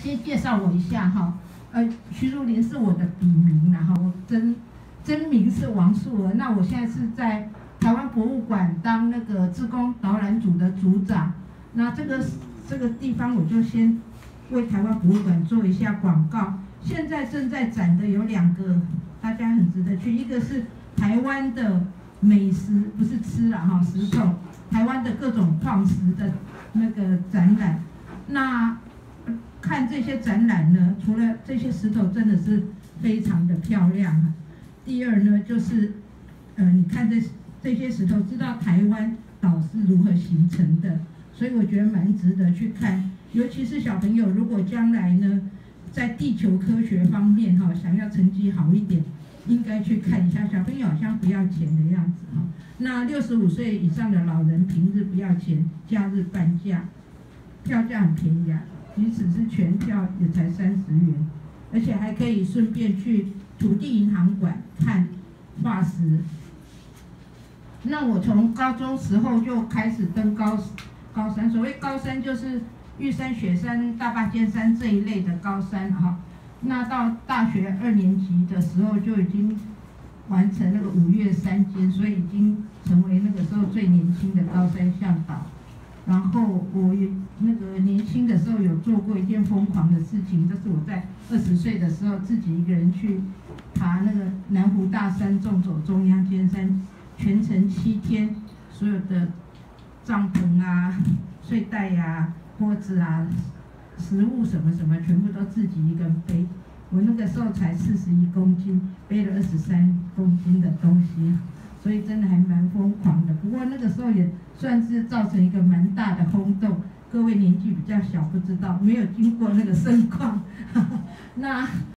先介绍我一下哈，呃，徐如林是我的笔名然后真真名是王素娥。那我现在是在台湾博物馆当那个自工导览组的组长。那这个这个地方我就先为台湾博物馆做一下广告。现在正在展的有两个，大家很值得去，一个是台湾的美食，不是吃了哈，石头，台湾的各种矿石的那个展览。那看这些展览呢，除了这些石头真的是非常的漂亮啊。第二呢，就是呃，你看这这些石头，知道台湾岛是如何形成的，所以我觉得蛮值得去看。尤其是小朋友，如果将来呢，在地球科学方面哈，想要成绩好一点，应该去看一下。小朋友好像不要钱的样子哈。那六十五岁以上的老人平日不要钱，假日半价，票价很便宜啊。即使是全票也才三十元，而且还可以顺便去土地银行馆看化石。那我从高中时候就开始登高高山，所谓高山就是玉山、雪山、大坝尖山这一类的高山哈。那到大学二年级的时候就已经完成那个五岳三尖，所以已经成为那个时候最年轻的高山向导。然后我也那个年轻的时候有做过一件疯狂的事情，就是我在二十岁的时候自己一个人去爬那个南湖大山，纵走中央尖山，全程七天，所有的帐篷啊、睡袋呀、锅子啊、食物什么什么，全部都自己一个人背。我那个时候才四十一公斤，背了二十三公斤的东西。所以真的还蛮疯狂的，不过那个时候也算是造成一个蛮大的轰动。各位年纪比较小，不知道没有经过那个盛况，那。